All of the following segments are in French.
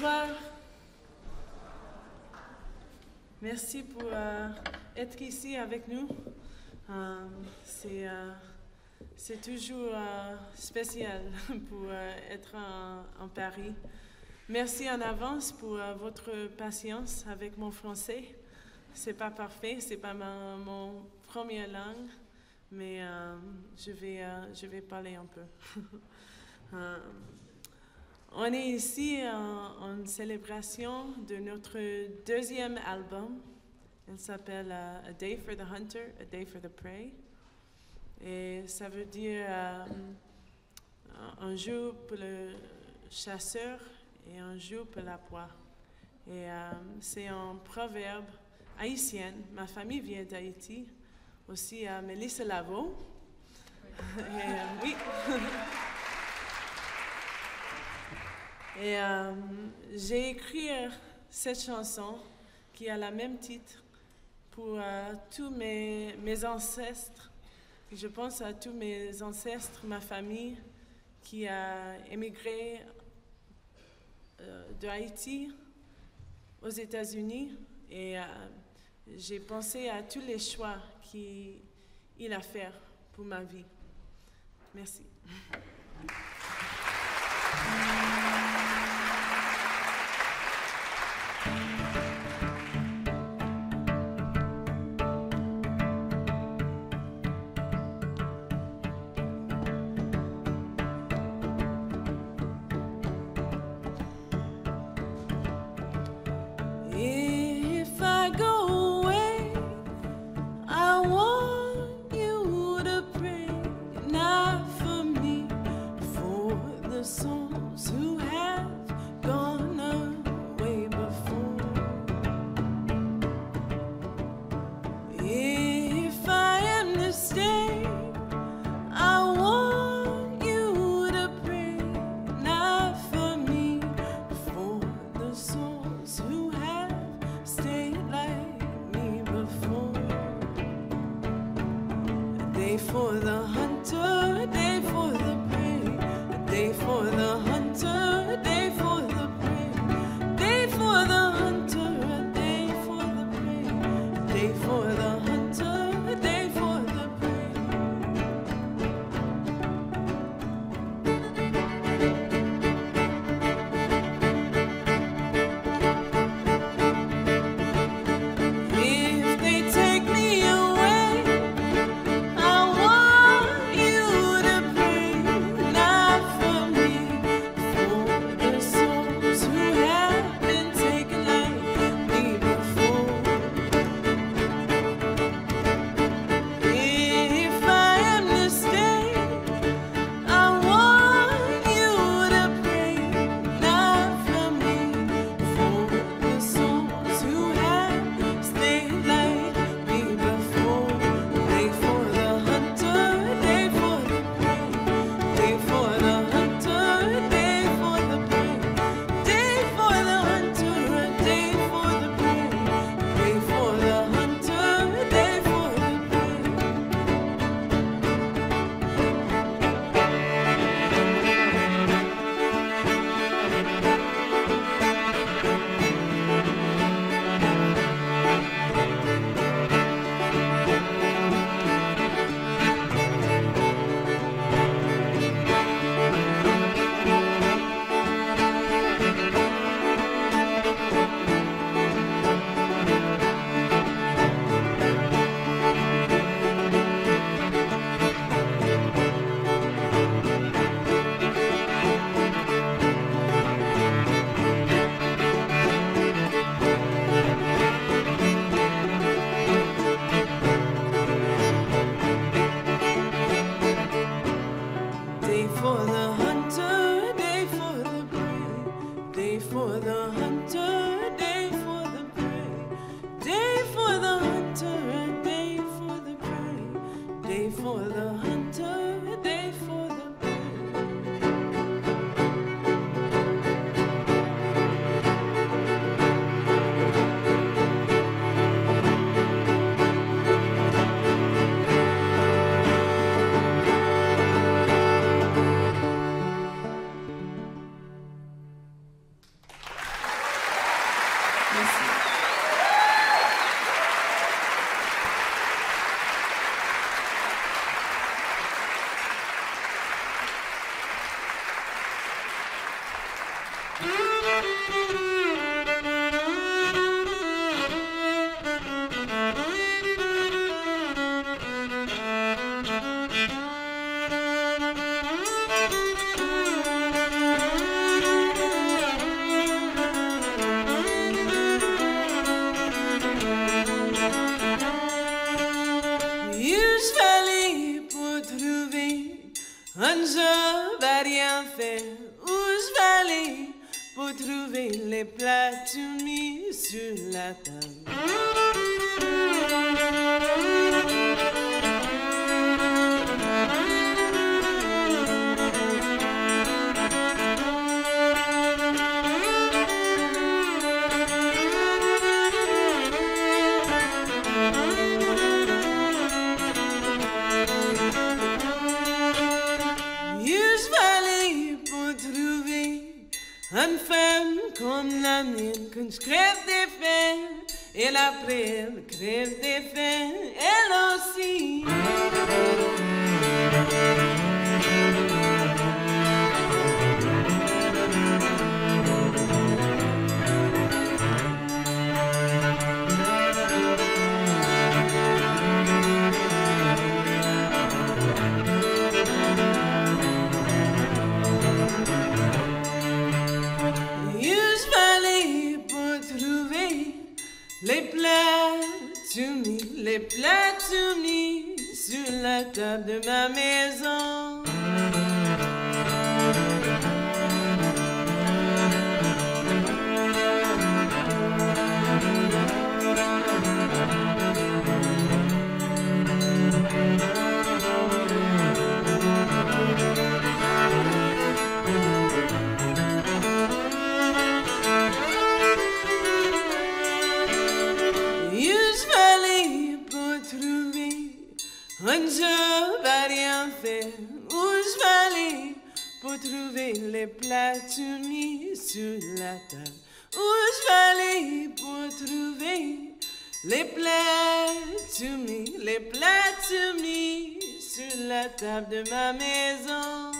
Bonsoir. Merci pour euh, être ici avec nous. Euh, c'est, euh, c'est toujours spécial pour être en, en Paris. Merci en avance pour votre patience avec mon français. C'est pas parfait, c'est pas ma mon première langue, mais je vais je vais parler un peu. On est ici en, célébration de notre deuxième album. Il s'appelle euh, A Day for the Hunter, A Day for the Prey. Et ça veut dire euh, un jour pour le chasseur et un jour pour la proie. Et euh, c'est un proverbe haïtien. Ma famille vient d'Haïti, aussi à Mélissa Lavo. Oui. Et euh, j'ai écrit euh, cette chanson qui a le même titre pour euh, tous mes, ancêtres. Je pense à tous mes ancêtres, ma famille qui a émigré euh, de Haïti aux États-Unis. Et j'ai pensé à tous les choix qu'il a fait pour ma vie. Merci. for the hunter. crève des faims et la prêle crève des faims de ma maison. trouver les plats mis sur la table. Où je vais aller pour trouver les plats mis, les plats mis sur la table de ma maison?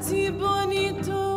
ti bonito.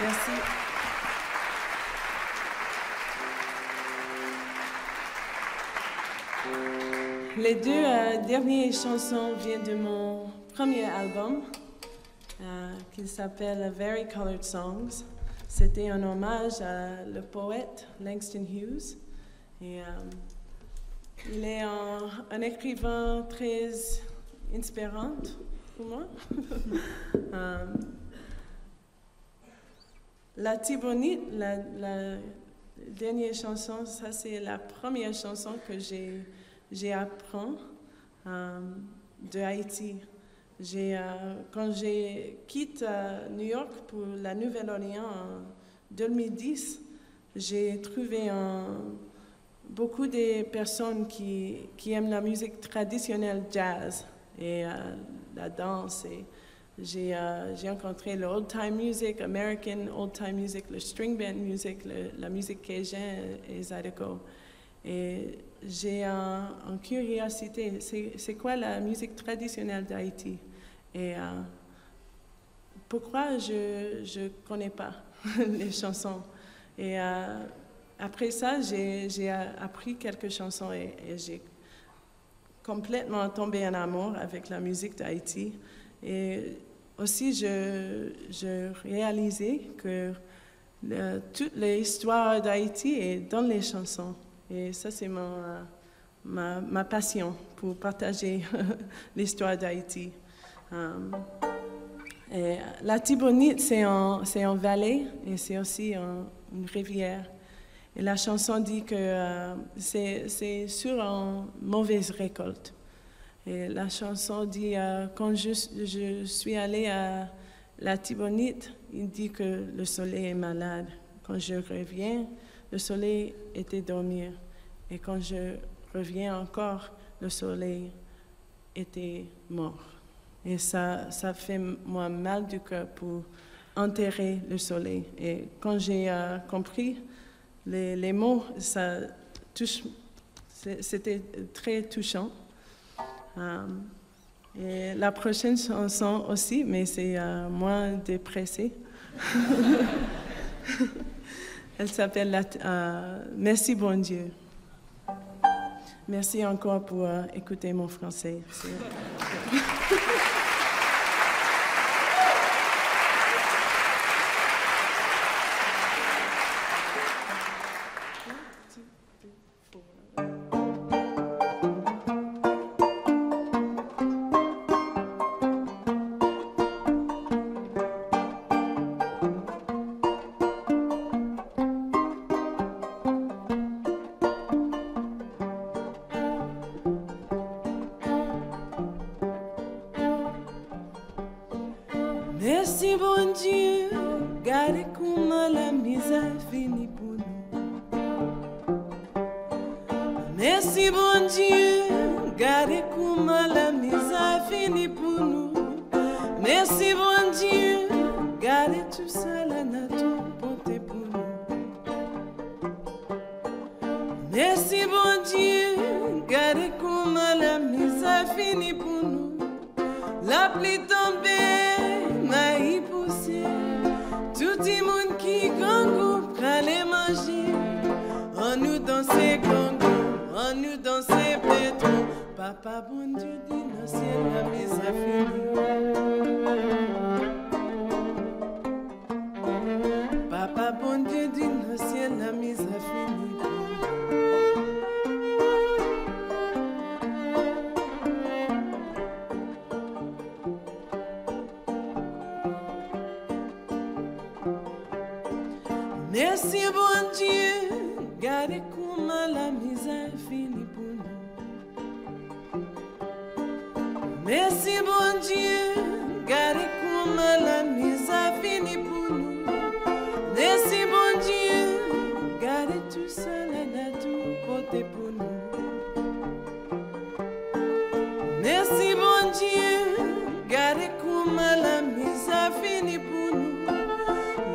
Merci. Les deux euh, dernières chansons viennent de mon premier album, euh, qui s'appelle Very Colored Songs. C'était un hommage à le poète Langston Hughes. Euh, il est un, écrivain très inspirant pour moi. la Tibonite, la, dernière chanson, ça c'est la première chanson que j'ai, j'ai appris euh, de Haïti. Euh, quand j'ai quitté euh, New York pour la Nouvelle-Orléans en 2010, j'ai trouvé beaucoup de personnes qui, aiment la musique traditionnelle jazz et la danse. J'ai, euh, rencontré le old time music, American old time music, le string band music, la musique cajun et zydeco. Et j'ai en, curiosité, c'est, quoi la musique traditionnelle d'Haïti? Et euh, pourquoi je ne connais pas les chansons? Et euh, après ça, j'ai, appris quelques chansons et, j'ai complètement tombé en amour avec la musique d'Haïti. Et aussi, je, réalisais que le, toute l'histoire d'Haïti est dans les chansons. Et ça, c'est ma, ma, passion pour partager l'histoire d'Haïti. Et la Tibonite, c'est un, c'est un vallée et c'est aussi un, une rivière. Et la chanson dit que euh, c'est sur une mauvaise récolte. Et la chanson dit, euh, quand je, suis allée à la Tibonite, il dit que le soleil est malade. Quand je reviens, le soleil était dormir. Et quand je reviens encore, le soleil était mort. Et ça, ça fait moi mal du cœur pour enterrer le soleil. Et quand j'ai euh, compris les, les, mots, ça touche, c'était très touchant. Um, et la prochaine chanson aussi, mais c'est euh, moins dépressé. Elle s'appelle euh, Merci bon Dieu. Merci encore pour euh, écouter mon français.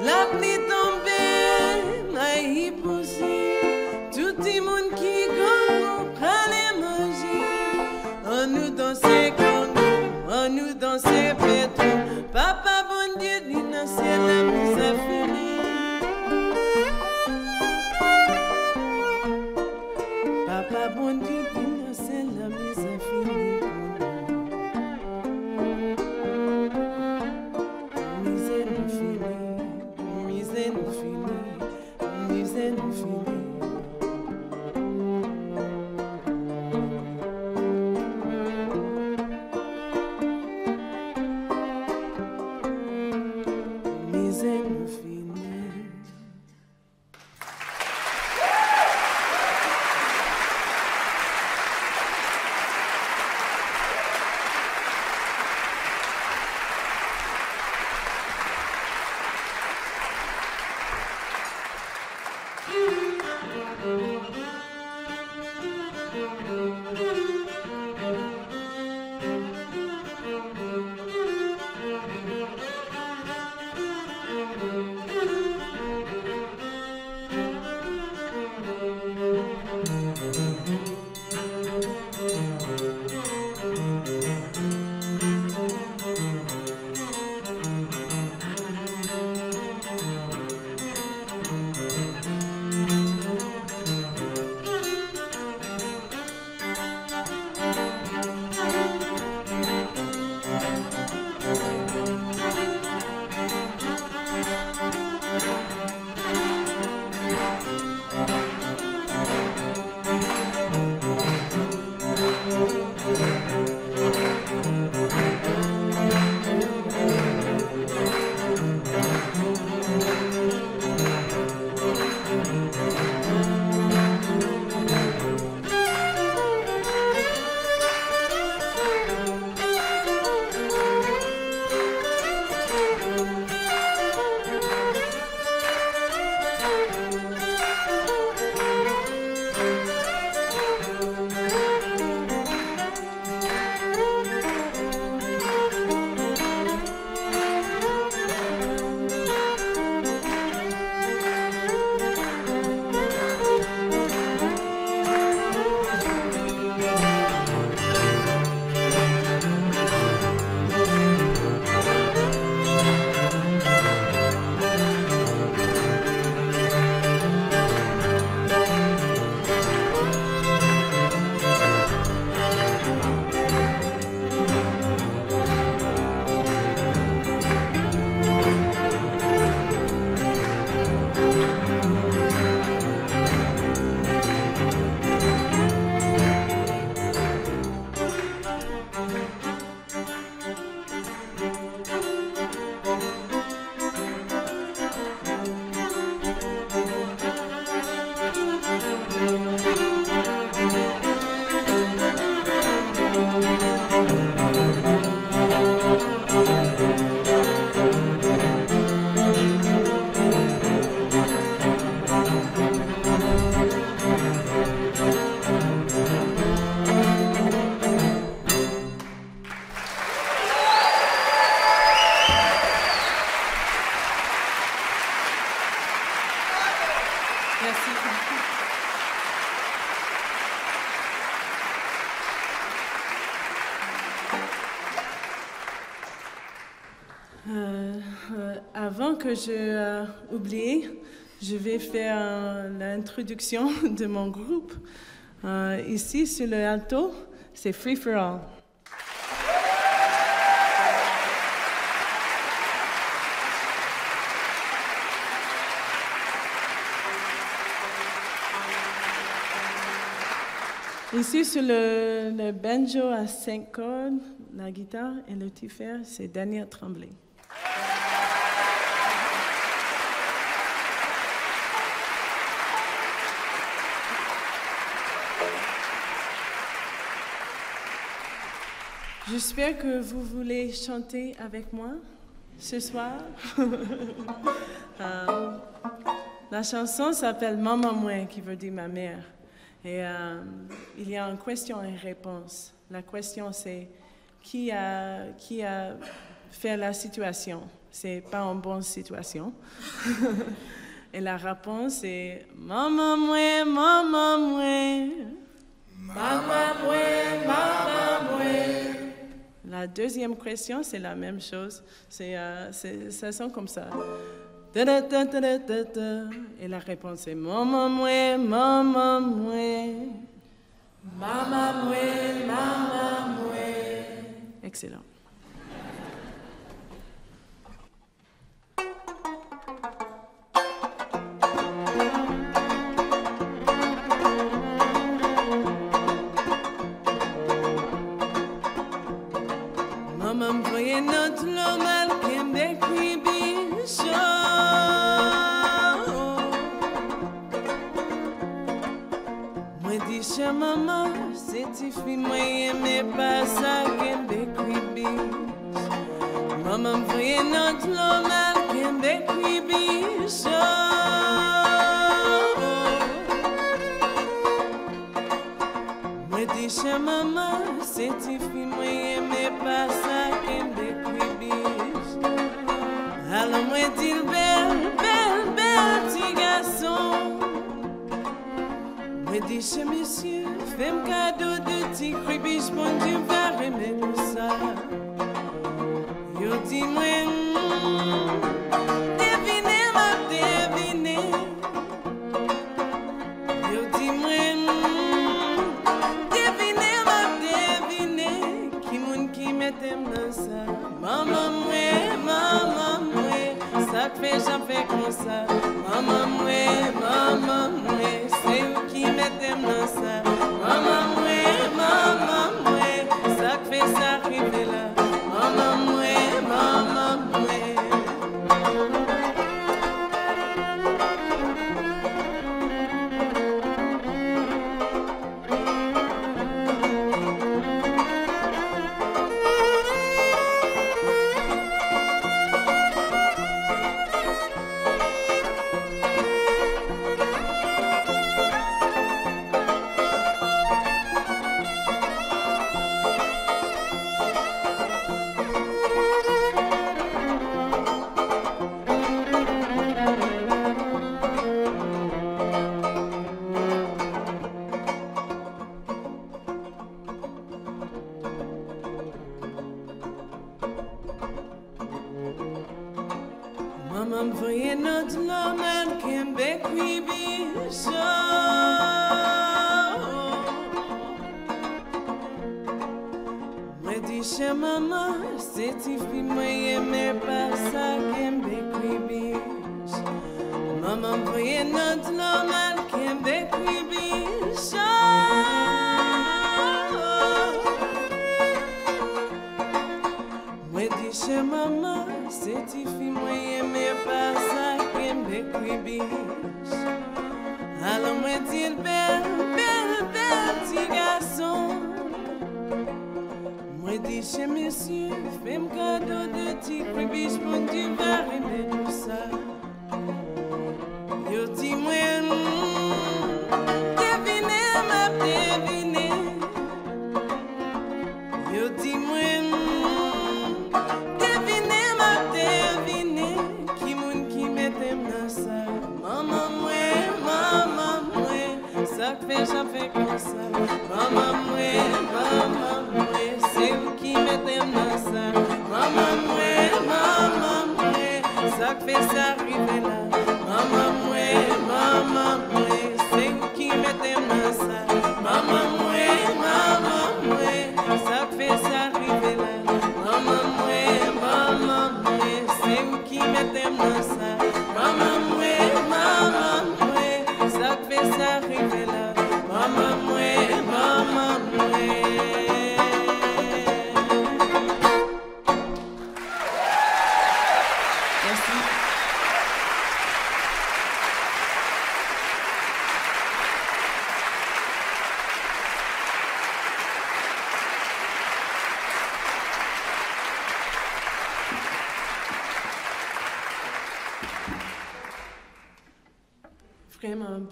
La pluie que je euh, oublie, je vais faire l'introduction de mon groupe. Euh, ici, sur le alto, c'est Free for All. Ici, sur le, le, banjo à cinq cordes, la guitare et le tiffer, c'est Daniel Tremblay. J'espère que vous voulez chanter avec moi ce soir. Euh, la chanson s'appelle Maman Moi, qui veut dire ma mère. Et euh, il y a une question et une réponse. La question c'est qui a, qui a fait la situation? C'est pas une bonne situation. et la réponse est Maman Moi, Maman Moi. Maman Moi, Maman Moi. La deuxième question, c'est la même chose. Euh, ça sent comme ça. Et la réponse est maman moué, maman moué. Maman moué, maman moué. Excellent. Maman, c'est fi moi mais pas ça qu'elle décribit. Maman voyait notre normal qu'elle décribit. Moi dis chez maman, c'est fi moi mais pas ça qu'elle décribit. Alors moi dis belle, belle, Mesye, mesye, fem kado de ti kribish pon di vare men sa Yo di mwen, devine ma devine Yo di mwen, devine ma devine Ki moun ki metem nan sa Mama mwen, mama mwen, sak fe jan fe kon sa Mama mwen, mama mwen dançar.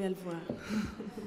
Belle voix.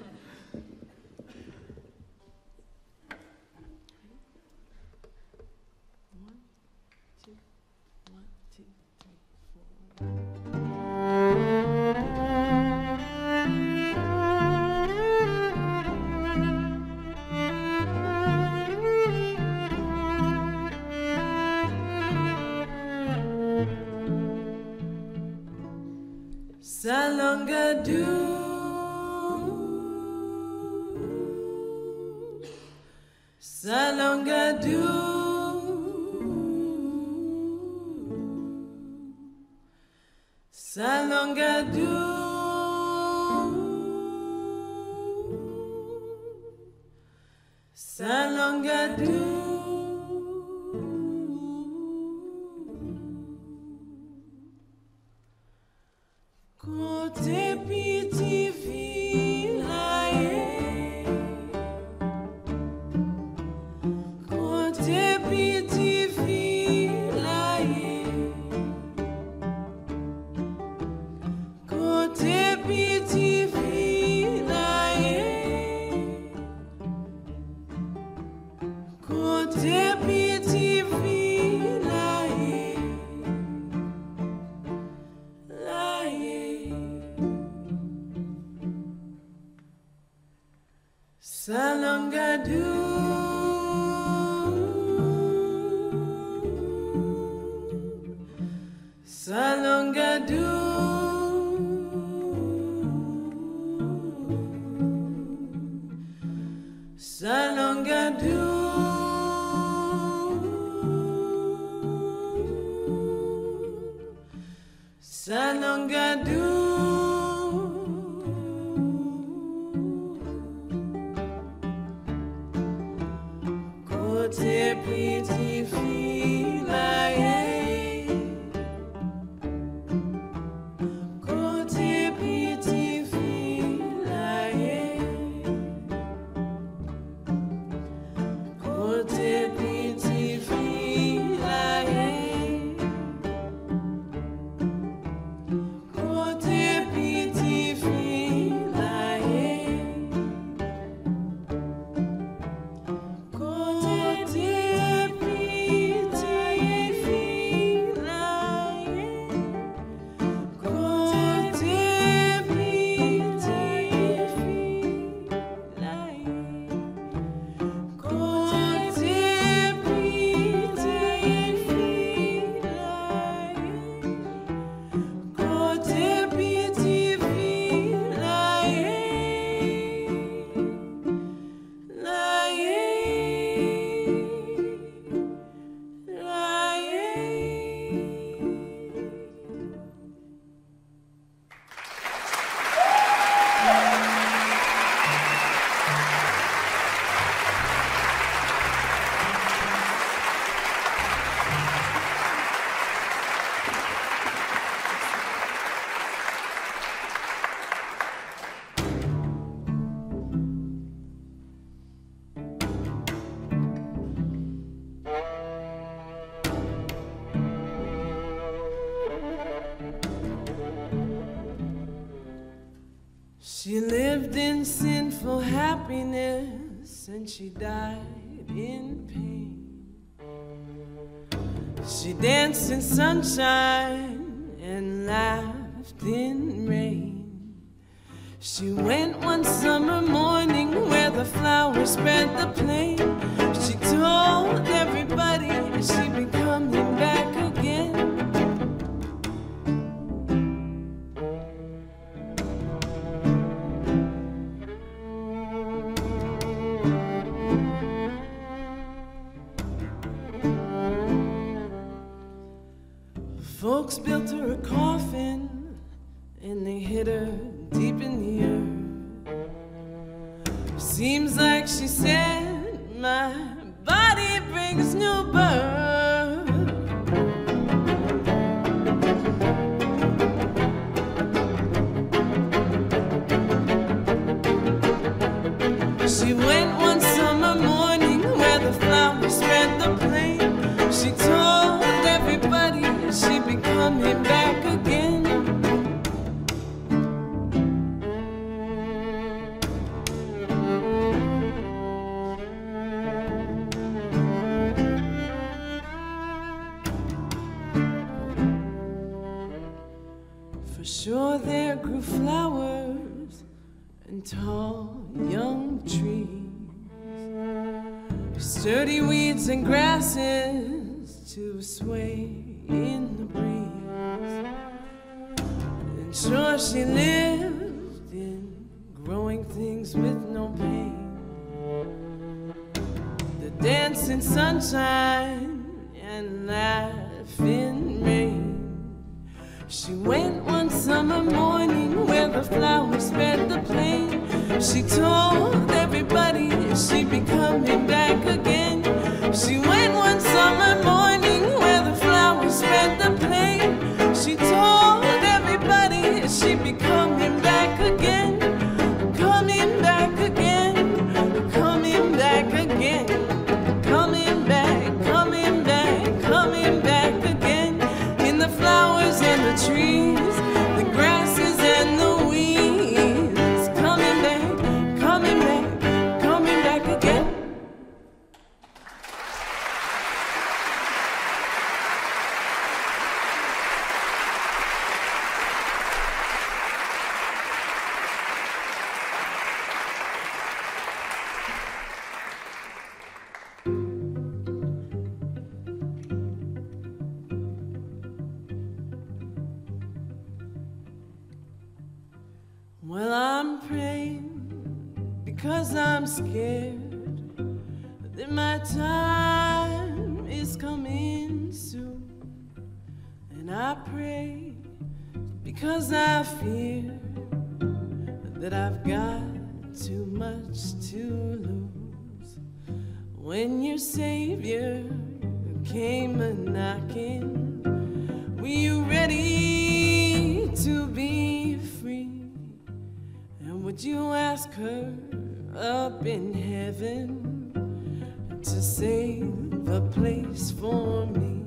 and she died in pain. She danced in sunshine. she said, my body brings new sunshine and laughing rain. She went one summer morning where the flowers spread the plain. She told everybody she'd be coming back again. She went one summer. Cause I fear that I've got too much to lose. When your Savior came a knocking, were you ready to be free? And would you ask her up in heaven to save a place for me?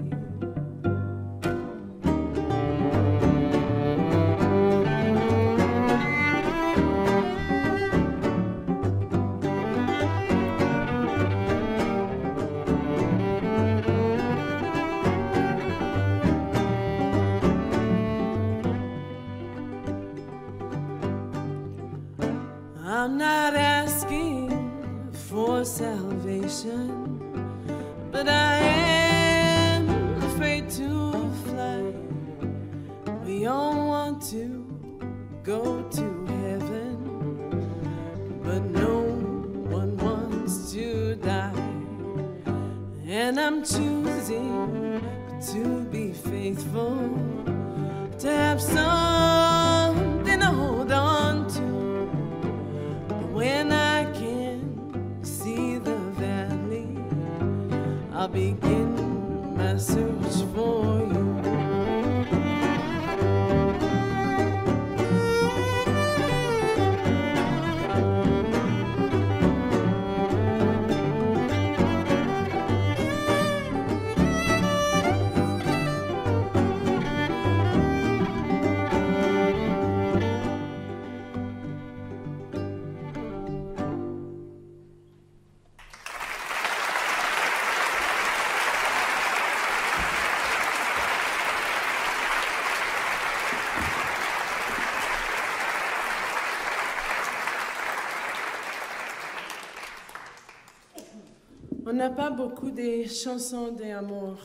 On n'a pas beaucoup de chansons d'amour.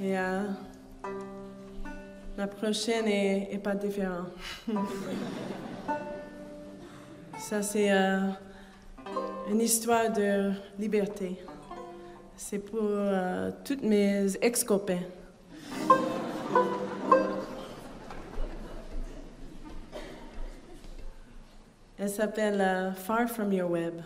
Et euh, la prochaine est, pas différente. Ça, c'est euh, une histoire de liberté. C'est pour euh, toutes mes ex-copains. Elle s'appelle Far From Your Web.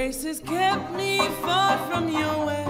grace has kept me far from your way.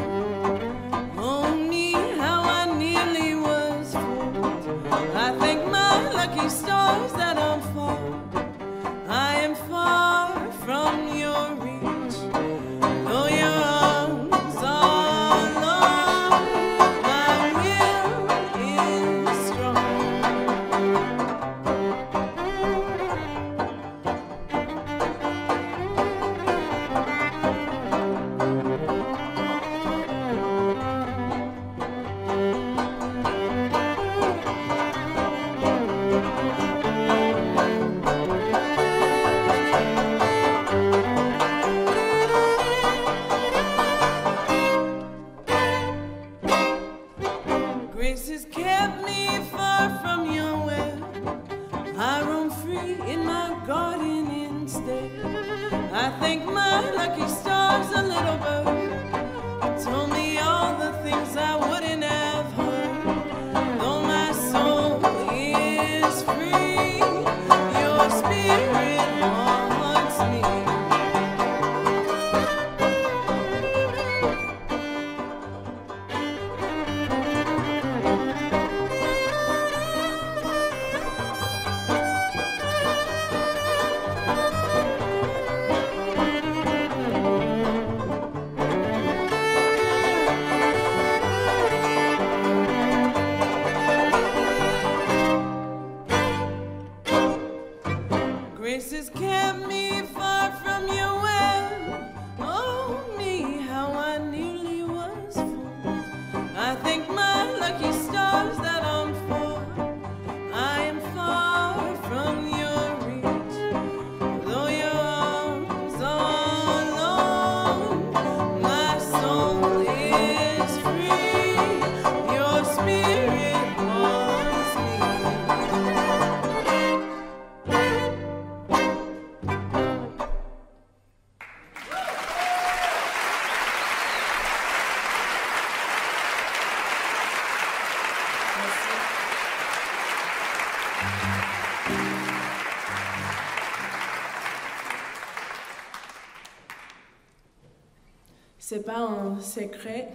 Secret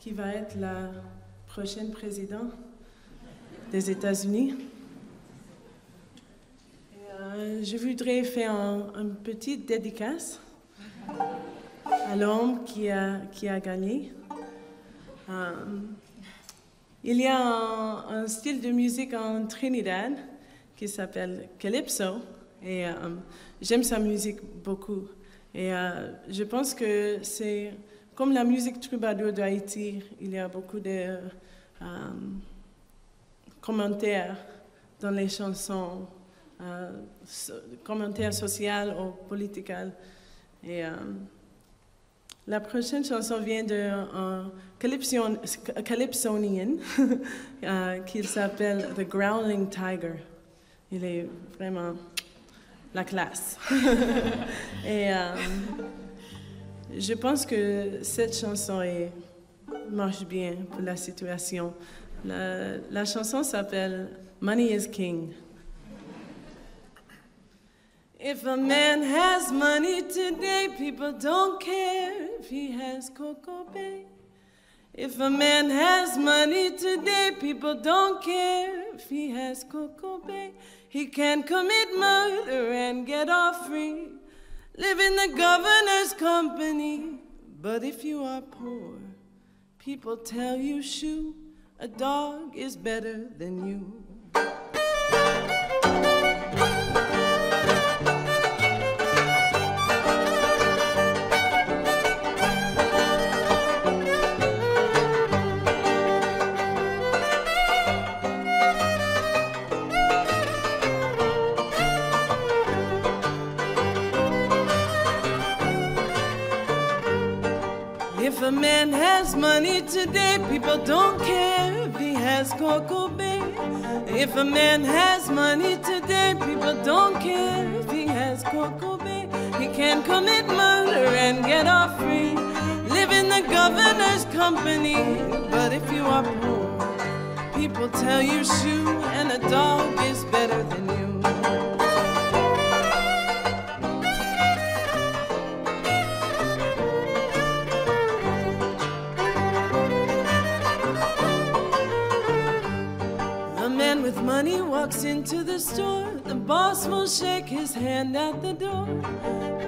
qui va être la prochaine présidente des États-Unis. Euh, je voudrais faire un, une petite dédicace à l'homme qui a, qui a gagné. Euh, il y a un, style de musique en Trinidad qui s'appelle Calypso et euh, j'aime sa musique beaucoup. Et je pense que c'est comme la musique troubadour d'Haïti, il y a beaucoup de commentaires dans les chansons, euh, commentaires sociaux ou politiques. Et euh, la prochaine chanson vient d'un calypsonian euh, qui s'appelle The Growling Tiger. Il est vraiment la classe. Euh, je pense que cette chanson marche bien pour la situation. La, la chanson s'appelle Money is King. If a man has money today, people don't care if he has Coco Bay. If a man has money today, people don't care if he has Coco Bay. He can commit murder and get off free, live in the governor's company. But if you are poor, people tell you, shoo, a dog is better than you. A man has money today, people don't care if he has Coco Bay. If a man has money today, people don't care if he has Coco Bay. He can commit murder and get off free, live in the governor's company. But if you are poor, people tell you shoe and a dog is better than walks into the store, the boss will shake his hand at the door.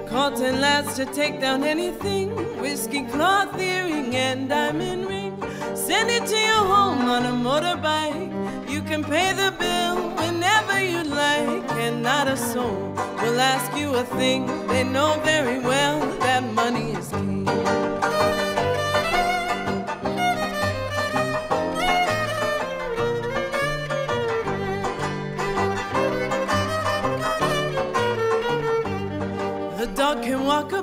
Cotton lads to take down anything, whiskey cloth earring and diamond ring. Send it to your home on a motorbike. You can pay the bill whenever you like, and not a soul will ask you a thing. They know very well that money is king.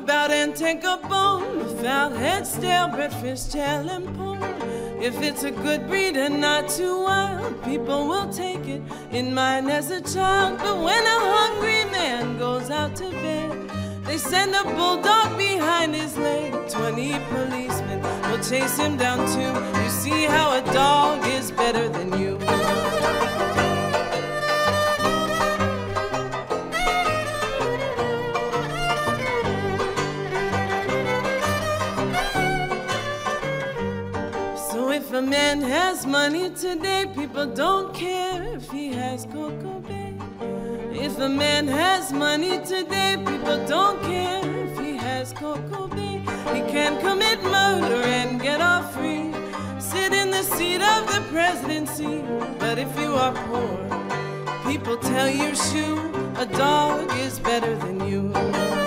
About and take a bone without head, stale, breakfast, tail, and pole. If it's a good breed and not too wild, people will take it in mind as a child. But when a hungry man goes out to bed, they send a bulldog behind his leg. Twenty policemen will chase him down too. You see how a dog is better than you. A man has money today, people don't care if he has Coco Bay. If a man has money today, people don't care if he has Coco Bay. He can commit murder and get off free, sit in the seat of the presidency. But if you are poor, people tell you, shoe, a dog is better than you.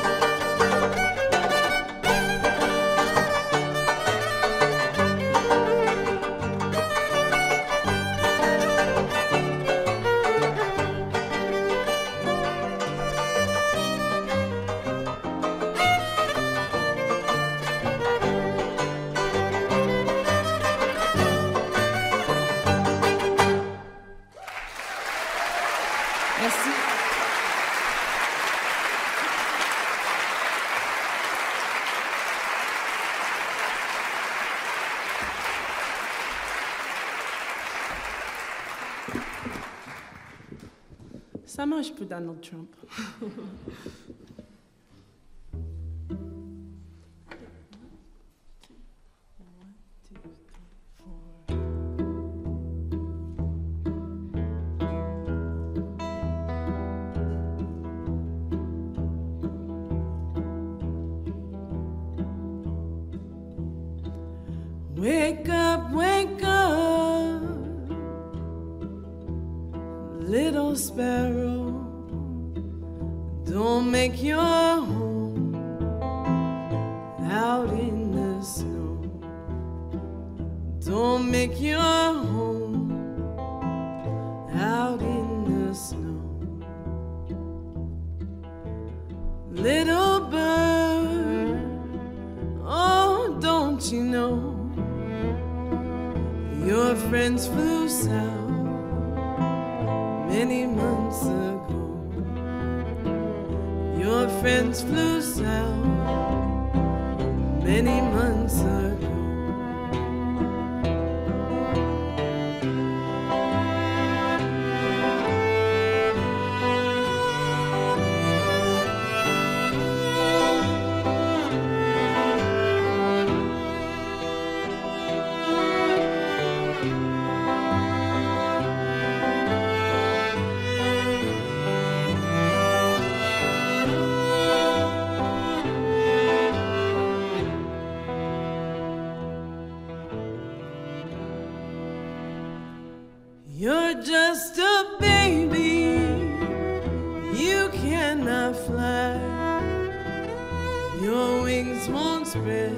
Marche pour Donald Trump. spread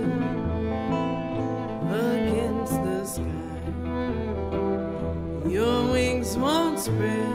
against the sky. Your wings won't spread.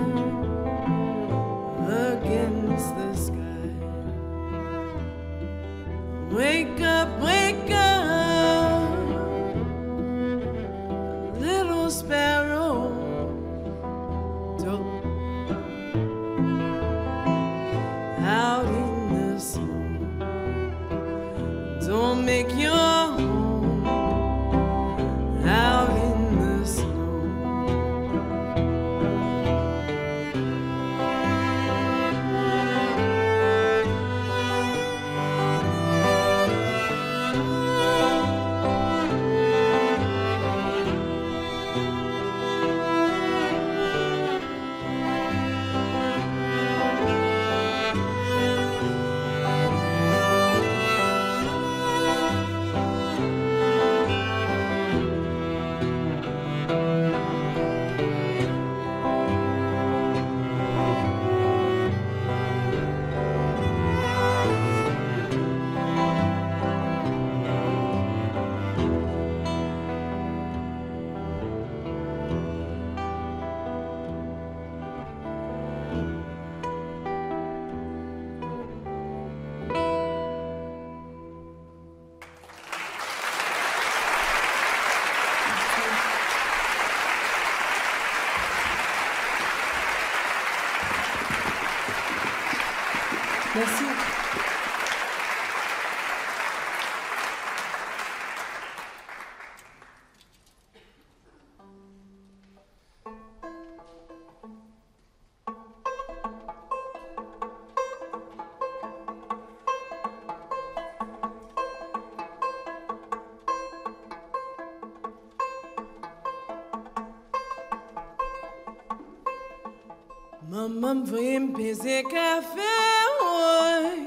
Mama mvue mpenzi café. woy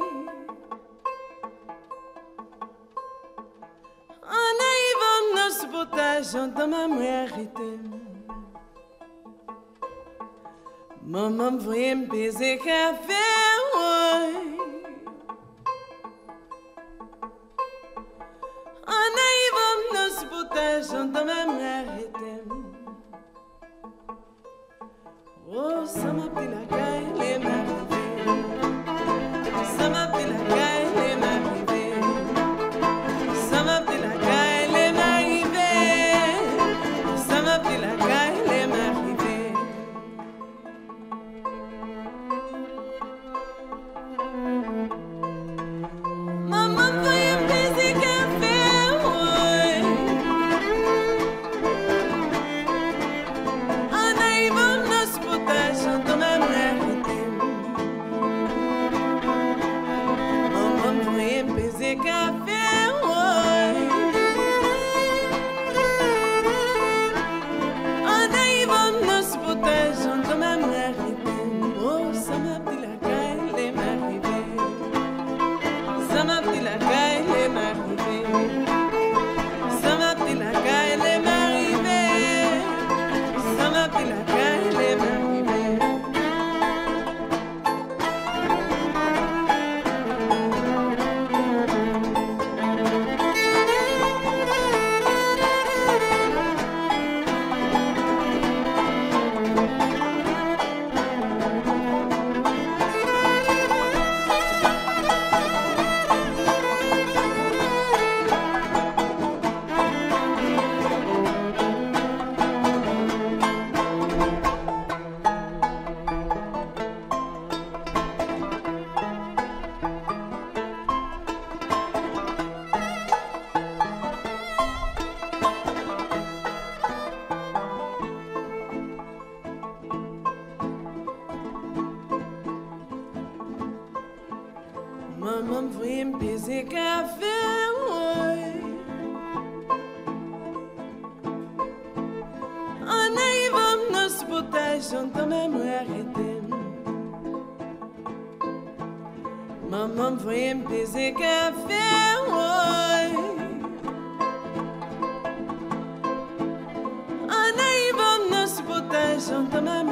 En arrivant dans ce potage J'entends ma mère arrêter Mama Maman me voyait me baiser café, ouais. En arrivant dans ce potage, j'entends ma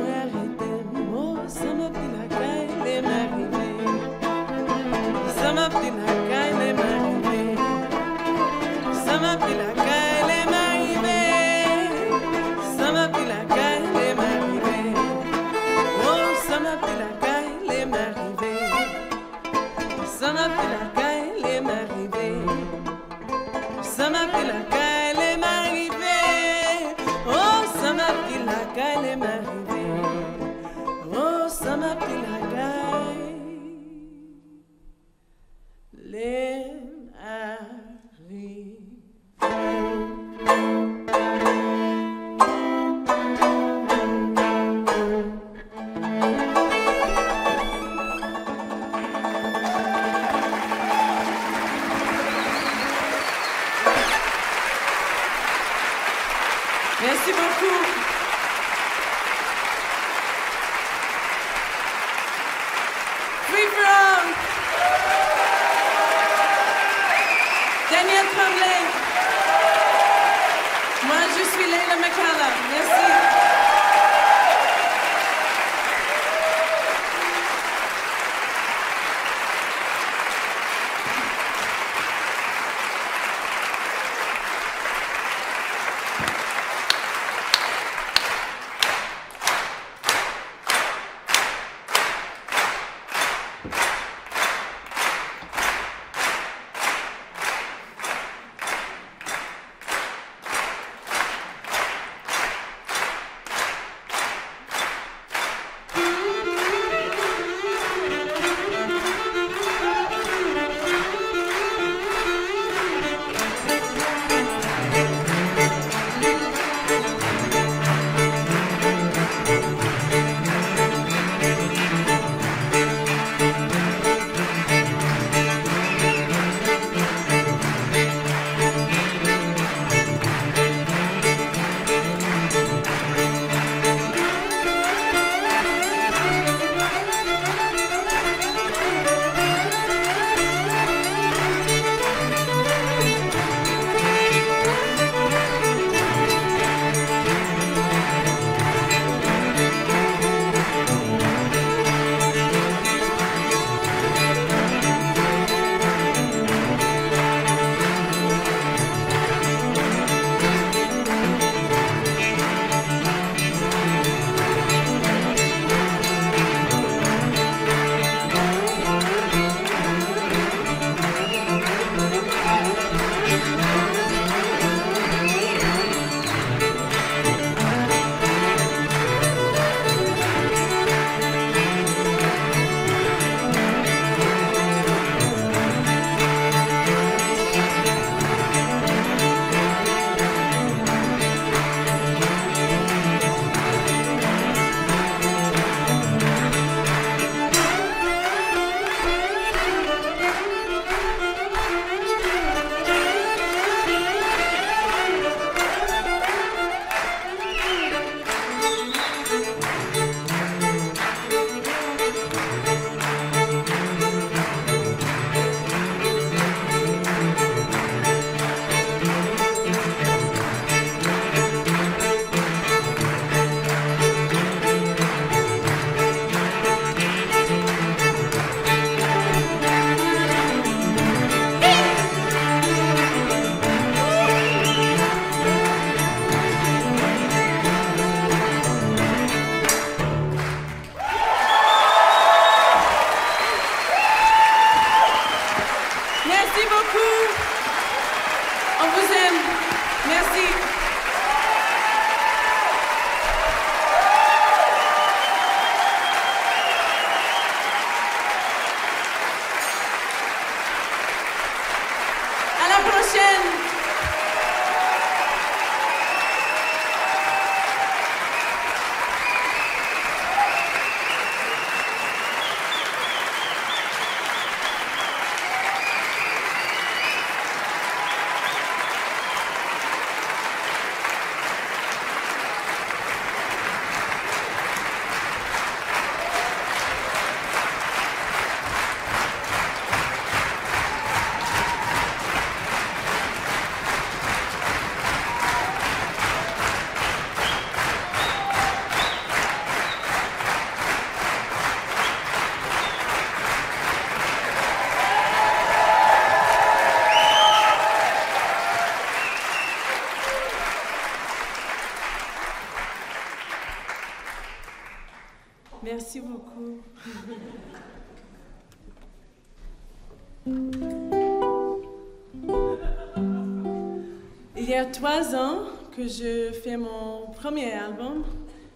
trois ans que je fais mon premier album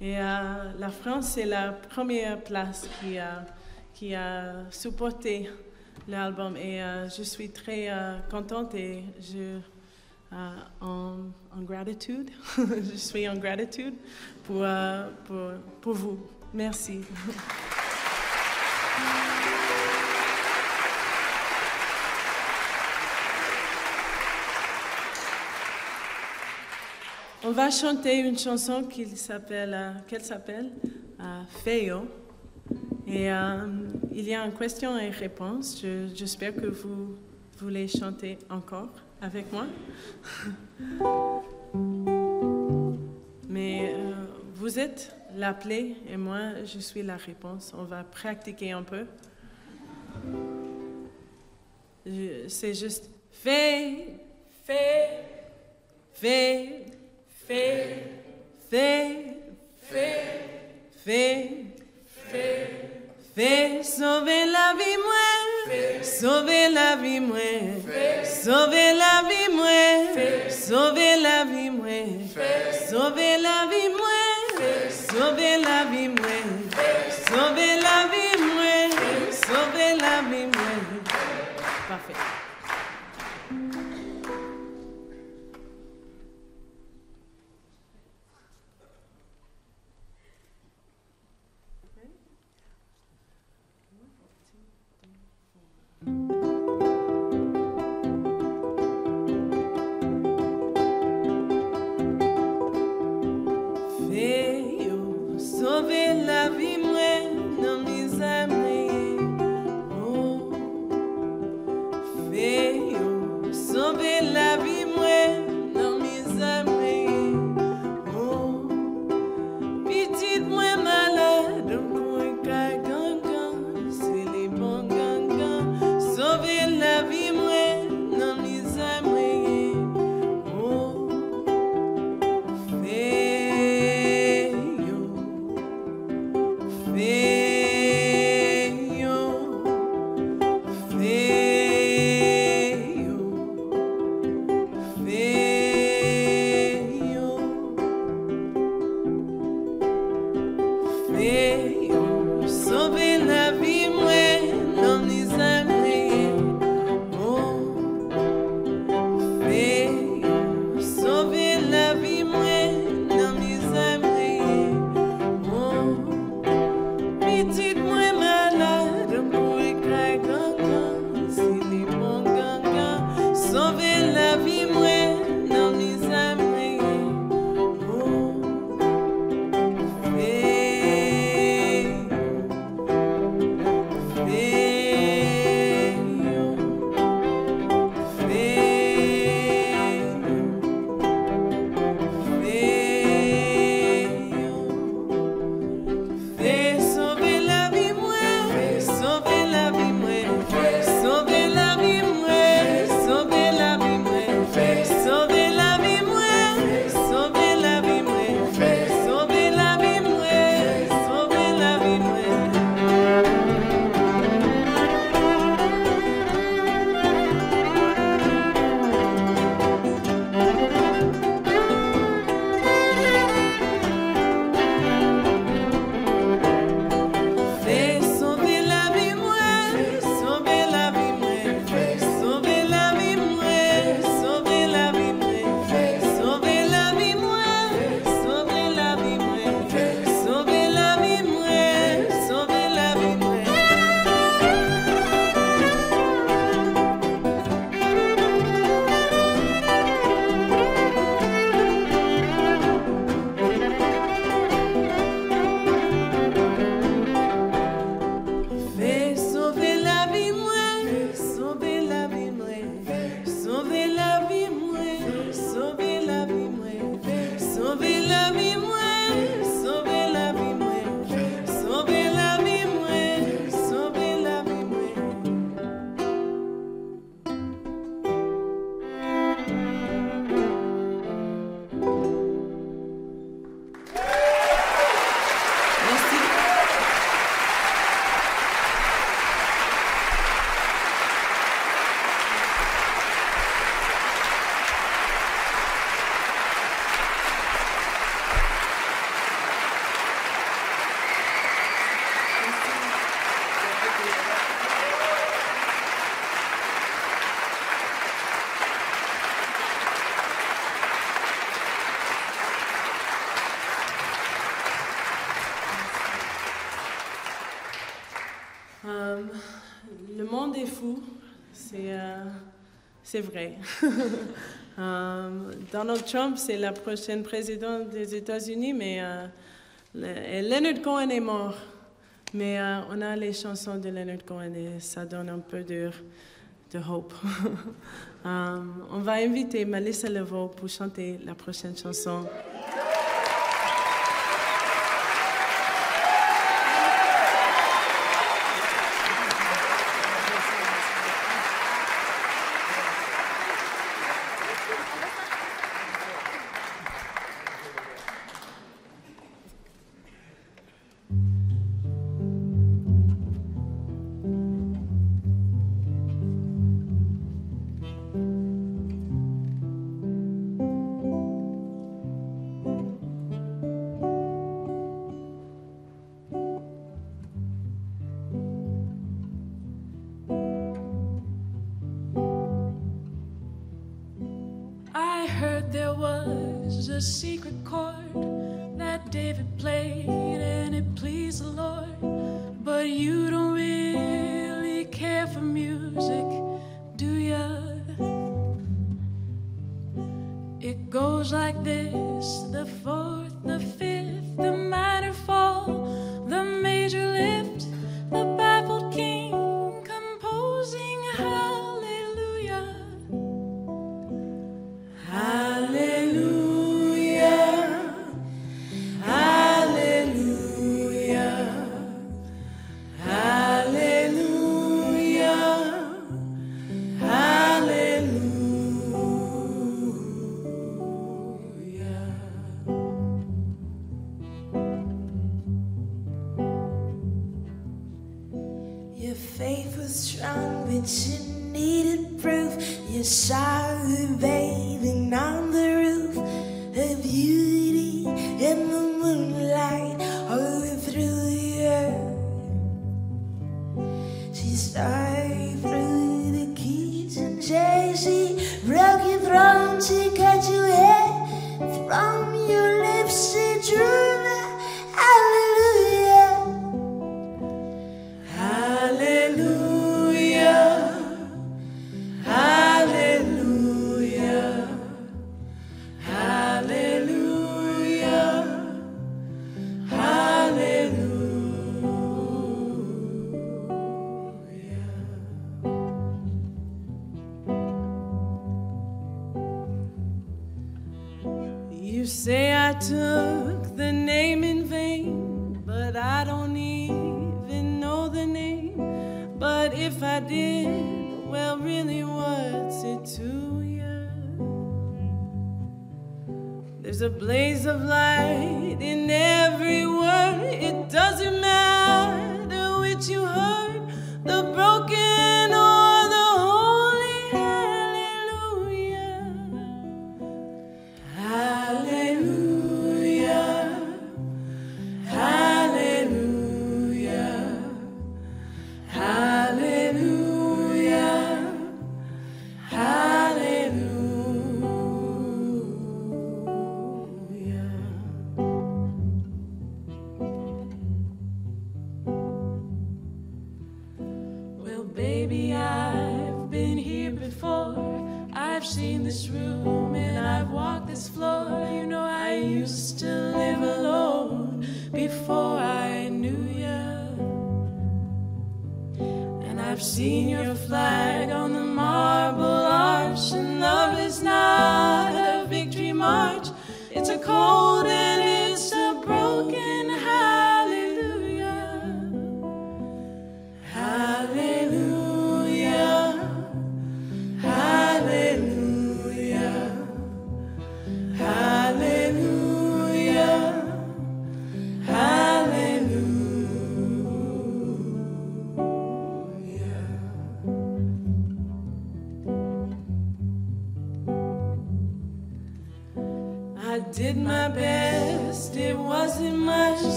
et euh, la France c'est la première place qui a, qui a supporté l'album et euh, je suis très euh, contente et je en, en, gratitude, je suis en gratitude pour, pour, pour vous. Merci. On va chanter une chanson qui s'appelle, euh, qu'elle s'appelle euh. Et euh, il y a une question et réponse. J'espère que vous voulez chanter encore avec moi. Mais vous êtes l'appelé et moi, je suis la réponse. On va pratiquer un peu. C'est juste fait, fait, fait Fè, fè, fè, fè, fè, fè, sauve la vi mwen, sauve la vi mwen, sauve la vi mwen, sauve la vi mwen, sauve la vi mwen, sauve la vi mwen, sauve la vi mwen, sauve la vi mwen. Parfait. C'est vrai. Euh, Donald Trump, c'est la prochaine présidente des États-Unis, mais euh, Leonard Cohen est mort. Mais euh, on a les chansons de Leonard Cohen et ça donne un peu de, de hope. on va inviter Melissa Levaux pour chanter la prochaine chanson. there was a secret chord that David played and it pleased the Lord. But you don't really care for music, do ya? It goes like this, the four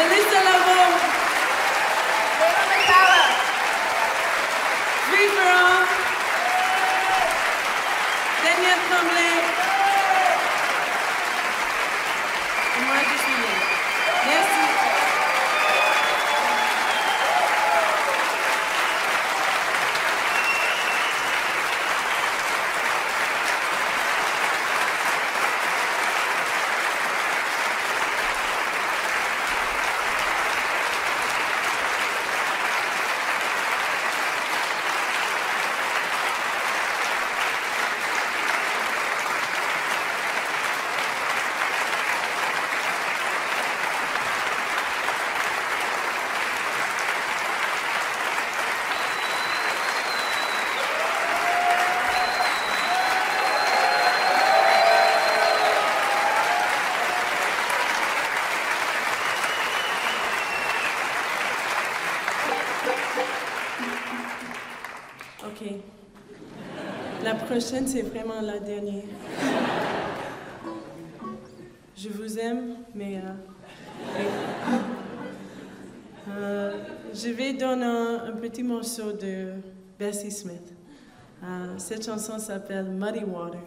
¿Dónde está la prochaine, c'est vraiment la dernière. Je vous aime, mais... Euh, euh, je vais donner un, petit morceau de Bessie Smith. Euh, cette chanson s'appelle Muddy Water.